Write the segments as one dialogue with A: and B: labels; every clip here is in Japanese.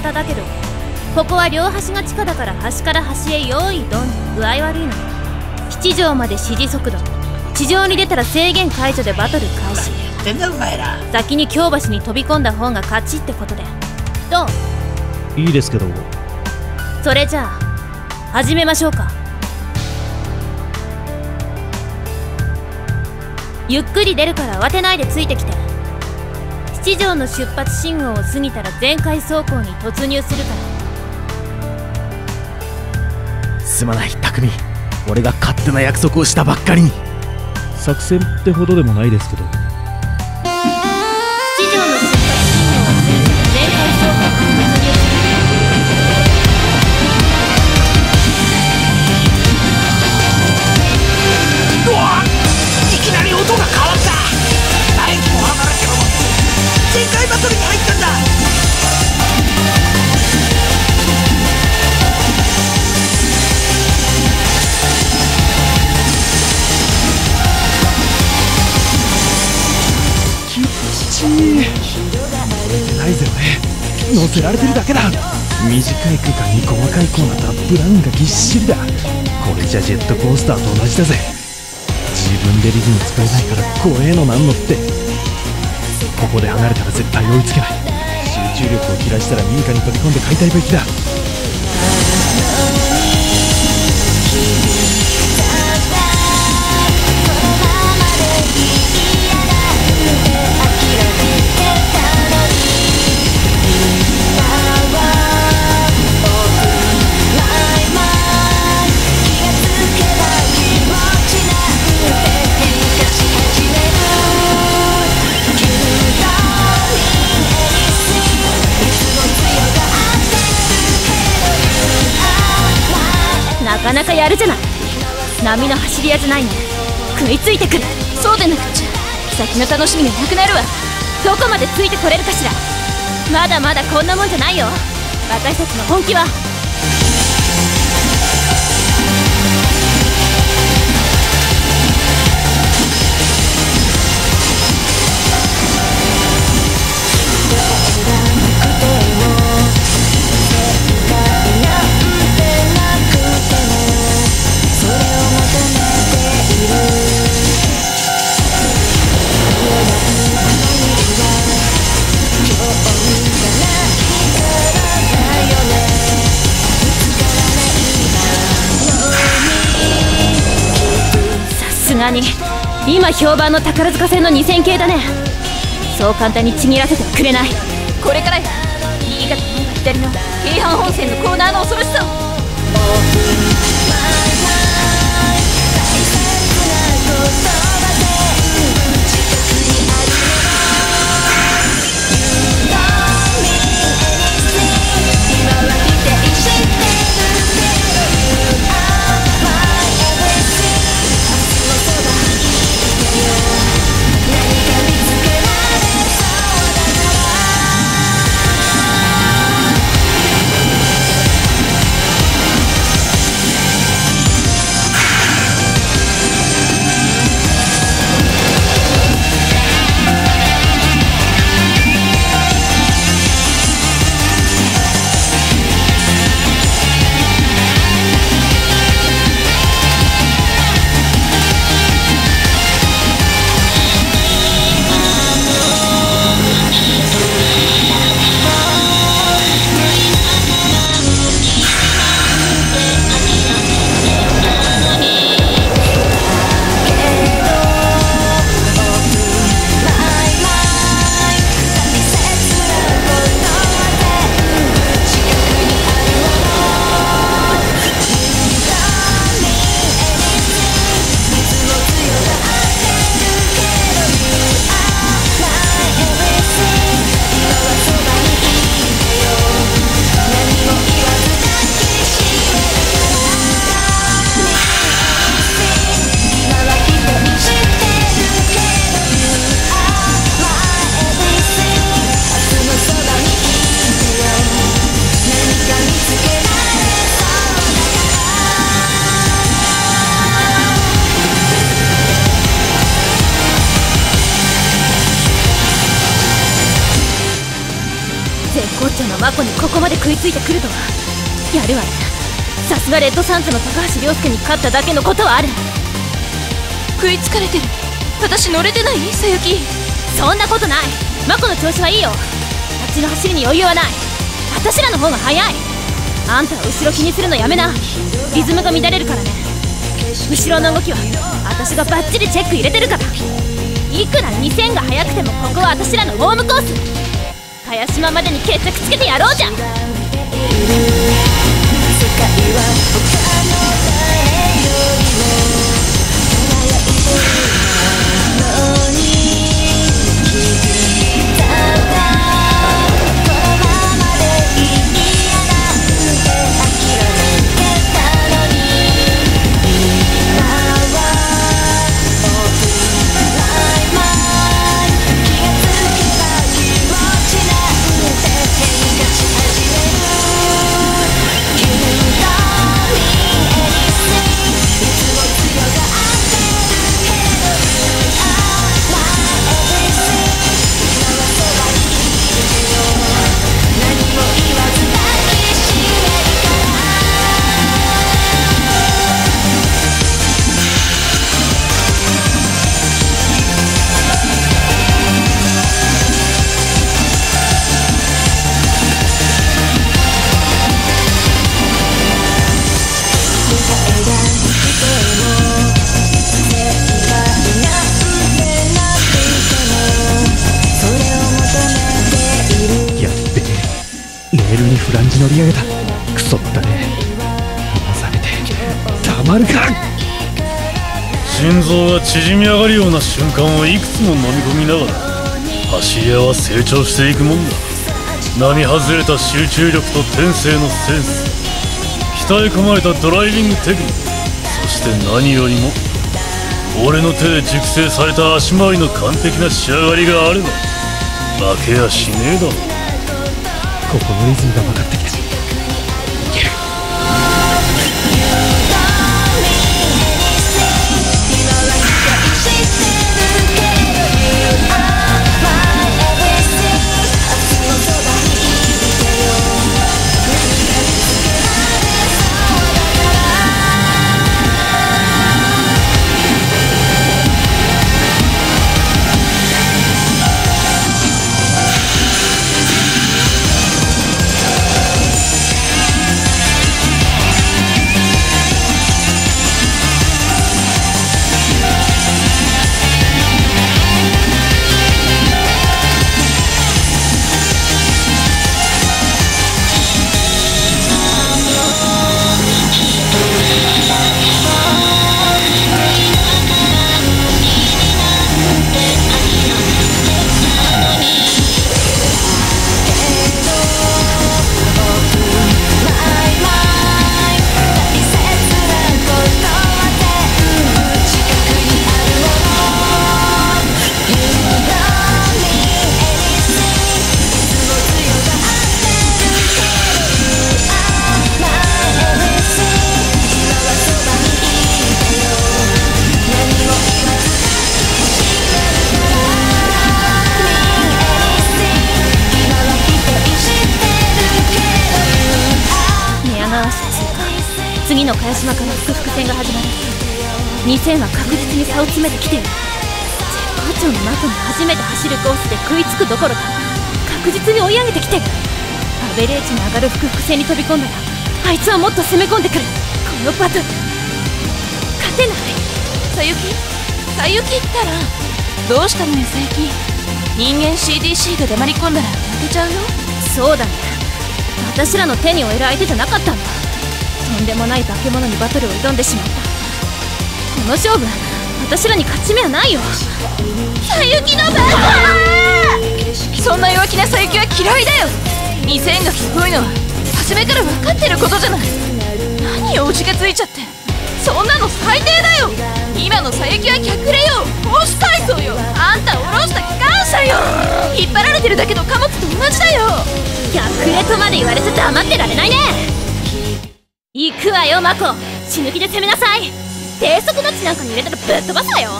A: 方だけどここは両端が地下だから端から端へ用意ドン具合悪いの。七条まで指示速度。地上に出たら制限解除でバトル開始。
B: てんだお前ら
A: 先に京橋に飛び込んだ方が勝ちってことでどう？
C: いいですけど。
A: それじゃあ始めましょうか。ゆっくり出るから慌てないでついてきて七条の出発信号を過ぎたら全開走行に突入するから。
D: すまない匠俺が勝手な約束をしたばっかりに。
C: 作戦ってほどでもないですけど。
D: 乗せられてるだけだ。短い区間に細かいコーナーとアップダウンがぎっしりだ。これじゃジェットコースターと同じだぜ。自分でリズム作れないから怖えのなんのって。ここで離れたら絶対追いつけない。集中力を切らしたら民家に飛び込んで解体べきだ。
A: かやるじゃない。波の走り屋じゃないね食いついてくる。そうでなくっちゃ。先の楽しみがなくなるわ。どこまでついてこれるかしら。まだまだこんなもんじゃないよ。私たちの本気は。何？今評判の宝塚線の2000系だね。そう簡単にちぎらせてはくれない。これからよ右が左の京阪本線のコーナーの恐ろしさ。をここまで食いついてくるとは。やるわ。ねさすがレッドサンズの高橋涼介に勝っただけのことはある。
E: 食いつかれてる。私乗れてない？さゆき
A: そんなことない。マコの調子はいいよ。あっちの走りに余裕はない。私らの方が速い。あんたは後ろ気にするのやめな。リズムが乱れるからね。後ろの動きは私がバッチリチェック入れてるから。いくら2000が速くてもここは私らのホームコース茅島までに決着つけてやろうじゃ。ん
D: 乗り上げた。クソったね。騙されて。たまるか。
F: 心臓が縮み上がるような瞬間をいくつも飲み込みながら走り屋は成長していくもんだ。並外れた集中力と天性のセンス。鍛え込まれたドライビングテクニック。そして何よりも俺の手で熟成された足回りの完璧な仕上がりがあれば負けやしねえだろ。
D: ここのリズムが分かってき
A: 2000は確実に差を詰めてきている。絶好調のマコに初めて走るコースで食いつくどころか確実に追い上げてきてる。アベレージに上がる複々戦に飛び込んだらあいつはもっと攻め込んでくる。このバト。ル勝てない。
E: さゆき？さゆきったらどうしたのよさゆき？人間 CDC が黙り込んだら負けちゃうよ？
A: そうだね。私らの手に負える相手じゃなかったんだ。とんでもない化け物にバトルを挑んでしまった。この勝負私らに勝ち目はないよ。さゆきのバカ
E: そんな弱気なさゆきは嫌いだよ。2000がすごいのは初めから分かってることじゃない。何よオチがついちゃって。そんなの最低だよ。今のさゆきは客レよ。投資階層よ。あんた下ろした機関車よ。引っ張られてるだけの貨物と同じだよ。
A: 逆レとまで言われて黙ってられないね。行くわよマコ。死ぬ気で攻めなさい。低速の地なんかに入れたらぶっ飛ばすわよ。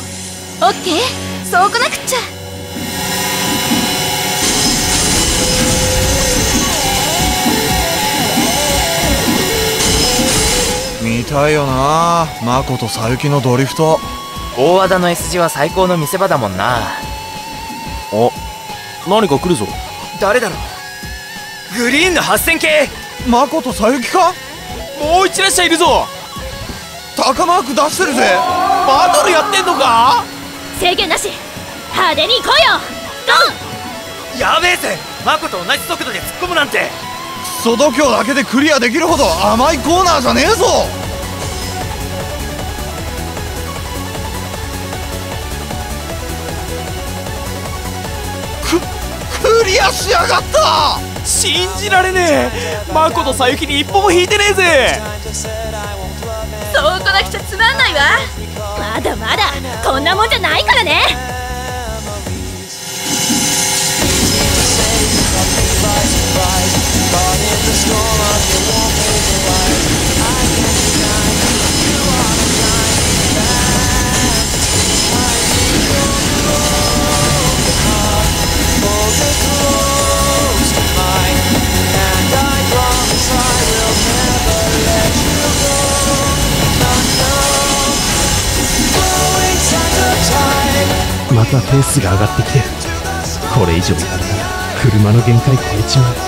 E: オッケー。そうこなくっちゃ。
G: 見たいよな。マコと佐伯のドリフト。
H: 大和田の S 字は最高の見せ場だもんな。
D: お何か来るぞ。
H: 誰だろう。グリーンの8000系
G: マコと佐伯か？
B: もう一列車いるぞ。
G: 高マーク出してるぜ。バトルやってんのか？
A: 制限なし。派手に行こうよ。ドン
H: やべえぜ。マコと同じ速度で突っ込むなんて。
G: クソ度胸だけでクリアできるほど甘いコーナーじゃねえぞ。くクリアしやがった！
B: 信じられねえ。マコとさゆきに一歩も引いてねえぜ
E: そうこなくちゃつまんないわ。
A: まだまだこんなもんじゃないからね。
D: まペースが上がってきてるこれ以上やるなら車の限界超えちまう。く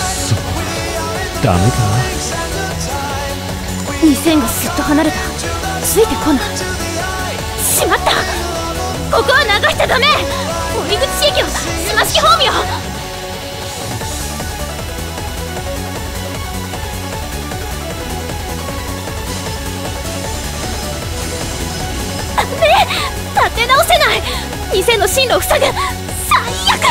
D: そダメか
A: ？2000がすっと離れた。ついてこない。しまった！ここは流しちゃダメ！森口市駅は島式ホー立て直せない。店の進路を塞ぐ。最悪。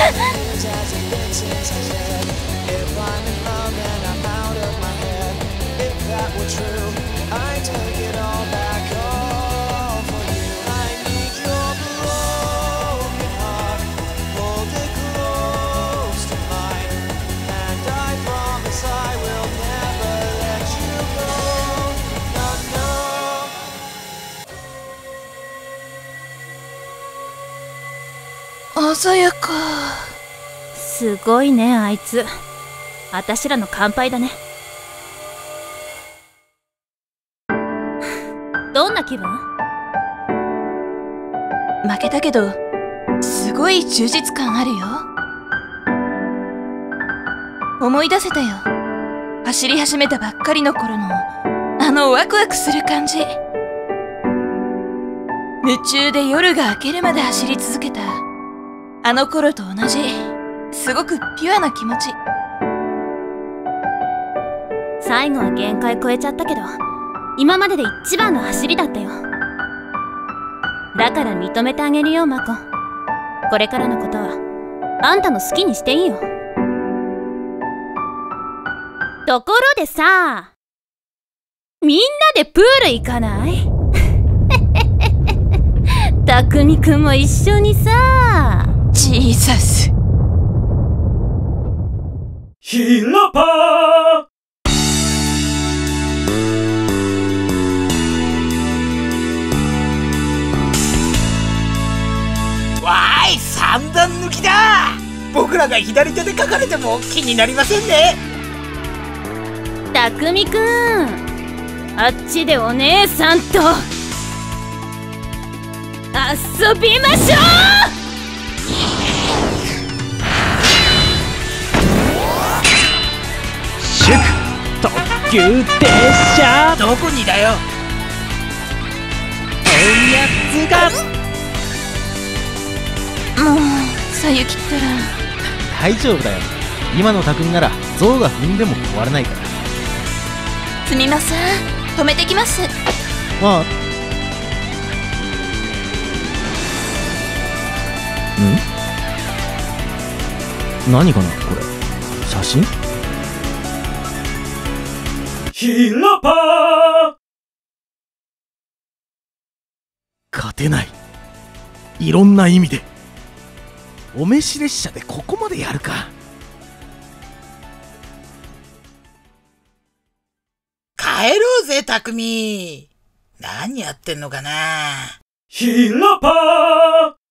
A: すごいねあいつ。あたしらの乾杯だね。どんな気分？
E: 負けたけどすごい充実感あるよ。思い出せたよ。走り始めたばっかりの頃のあのワクワクする感じ。夢中で夜が明けるまで走り続けた。あの頃と同じ。すごくピュアな気持ち。
A: 最後は限界超えちゃったけど今までで一番の走りだったよ。だから認めてあげるよマコ。これからのことはあんたの好きにしていいよ。ところでさみんなでプール行かない？たくみくんも一緒にさ。
E: ジーザス
F: ヒラパー。
B: わーい三段抜きだ。僕らが左手で書かれても気になりませんね。
A: たくみくんあっちでお姉さんと遊びましょう
D: 急列車
B: どこにだよ。
D: おやつが。
E: もうさゆきったら。
I: 大丈夫だよ。今の匠なら象が踏んでも壊れないから。
E: すみません。止めてきます。
I: まあ。ん？何かなこれ。写真？
F: ヒラパー。
I: 勝てない。いろんな意味で。お召し列車でここまでやるか。
B: 帰ろうぜ匠何やってんのかな。
F: ヒラパー